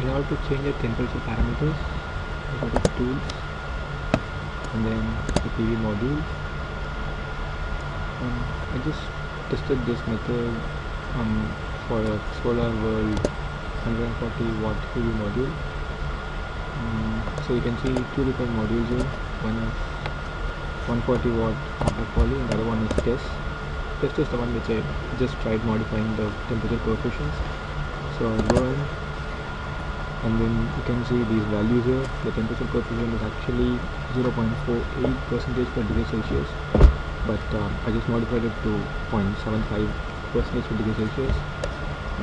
in order to change the temperature parameters go to tools and then the PV module um, I just tested this method um, for a solar world 140 watt PV module. Um, so you can see two different modules here. One is 140 watt copper poly and the other one is test. Test is the one which I just tried modifying the temperature coefficients. So go in and then you can see these values here. The temperature coefficient is actually 0.48 percentage per degree celsius but um, I just modified it to 0.75 percentage per degree celsius.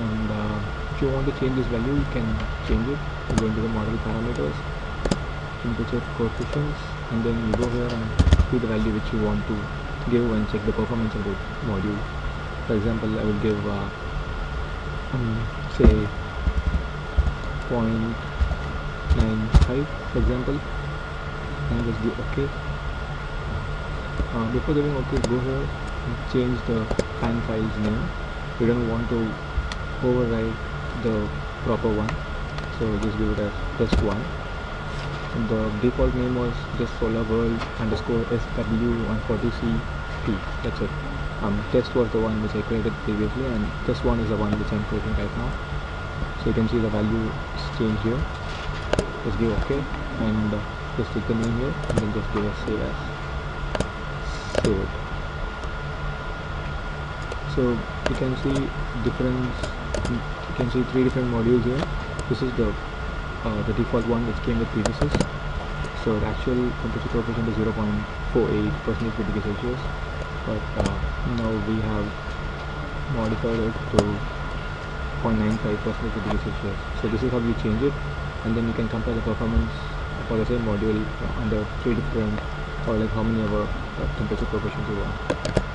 And uh, if you want to change this value you can change it. You go into the model parameters temperature coefficients and then you go here and see the value which you want to give and check the performance of the module. For example I will give uh, um, say 0.95 for example. And just do ok uh, before giving ok go here and change the PAN files name. We don't want to override the proper one. So just give it as test one. And the default name was just SolarWorld underscore sw140cp that's it. Um, test was the one which I created previously and test one is the one which I'm creating right now so you can see the value is changed here. Just give ok and uh, just take the name here and then just give a save as save it so you can see difference you can see three different modules here. This is the uh, the default one which came with PVsyst so the actual temperature coefficient is 0.48 percentage per degree celsius. But uh, now we have modified it to 0.95 percentage per degree celsius so this is how you change it and then you can compare the performance for the same module under three different or like how many ever uh, temperature coefficients you want